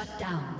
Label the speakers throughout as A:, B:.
A: Shut down.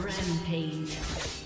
A: Rampage.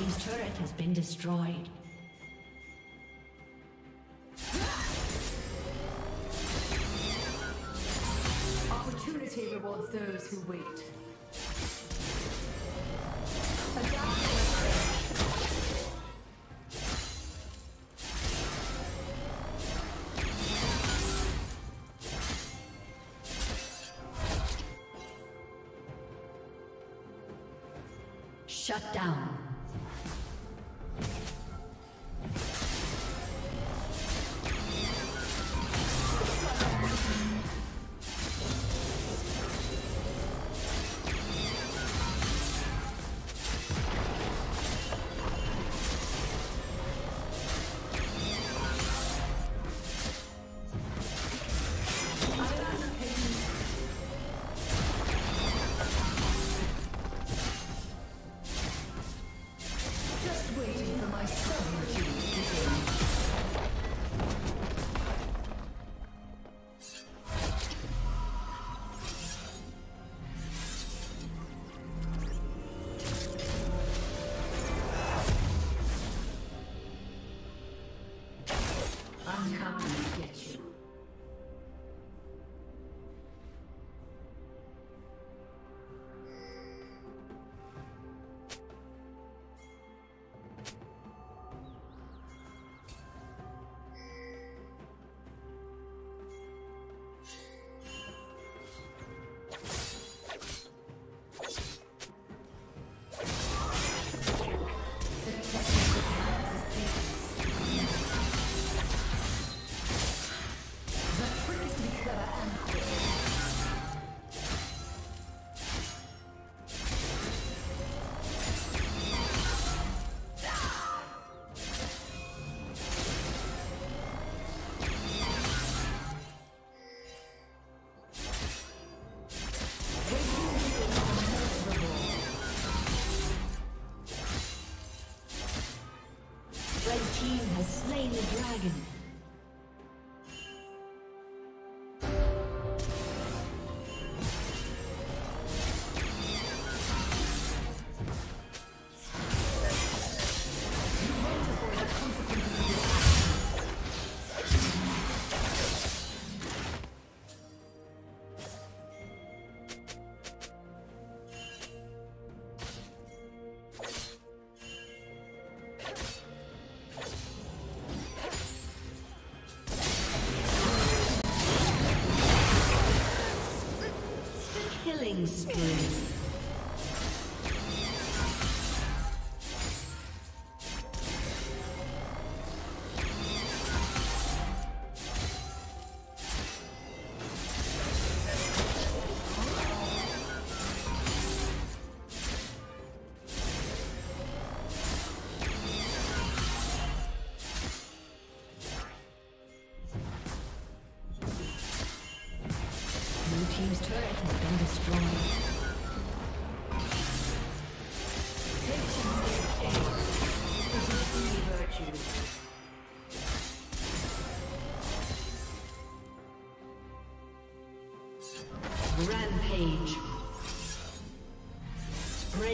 A: Team's turret has been destroyed.
B: Opportunity rewards those who wait.
A: Shut down. Killing spree.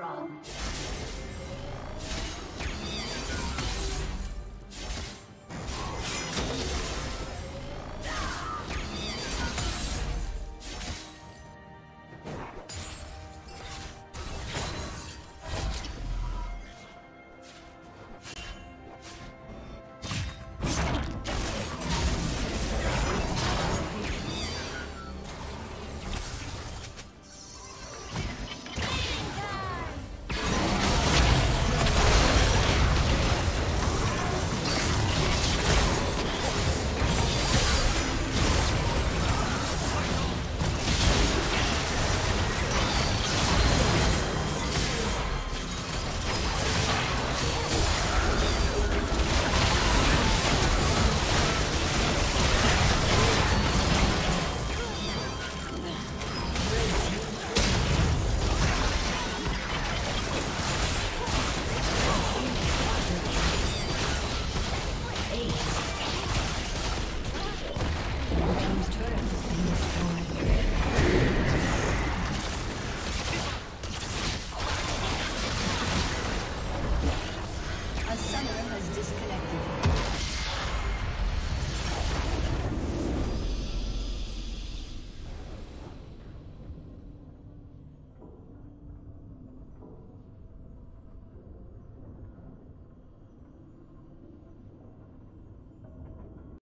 A: Wrong.